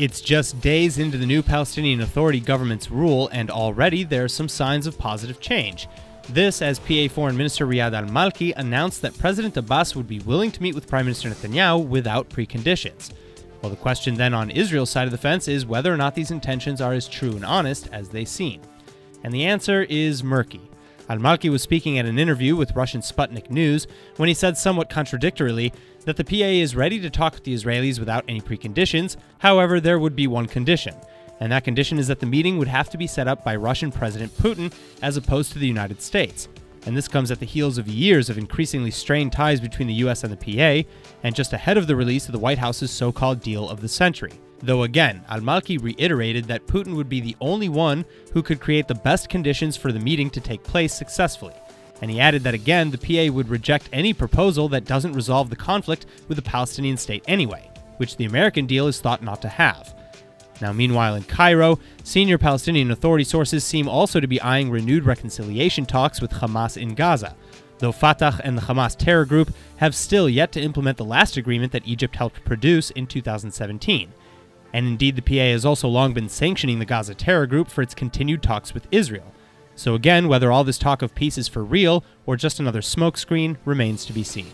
It's just days into the new Palestinian Authority government's rule, and already there are some signs of positive change. This, as PA Foreign Minister Riyad al Malki announced that President Abbas would be willing to meet with Prime Minister Netanyahu without preconditions. Well, the question then on Israel's side of the fence is whether or not these intentions are as true and honest as they seem. And the answer is murky. Al Malki was speaking at an interview with Russian Sputnik News when he said somewhat contradictorily that the PA is ready to talk with the Israelis without any preconditions, however, there would be one condition. And that condition is that the meeting would have to be set up by Russian President Putin as opposed to the United States. And this comes at the heels of years of increasingly strained ties between the US and the PA, and just ahead of the release of the White House's so called deal of the century. Though again, Al Malki reiterated that Putin would be the only one who could create the best conditions for the meeting to take place successfully. And he added that again, the PA would reject any proposal that doesn't resolve the conflict with the Palestinian state anyway, which the American deal is thought not to have. Now, meanwhile, in Cairo, senior Palestinian Authority sources seem also to be eyeing renewed reconciliation talks with Hamas in Gaza, though Fatah and the Hamas terror group have still yet to implement the last agreement that Egypt helped produce in 2017. And indeed, the PA has also long been sanctioning the Gaza terror group for its continued talks with Israel. So, again, whether all this talk of peace is for real or just another smokescreen remains to be seen.